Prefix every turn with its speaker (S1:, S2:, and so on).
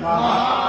S1: 妈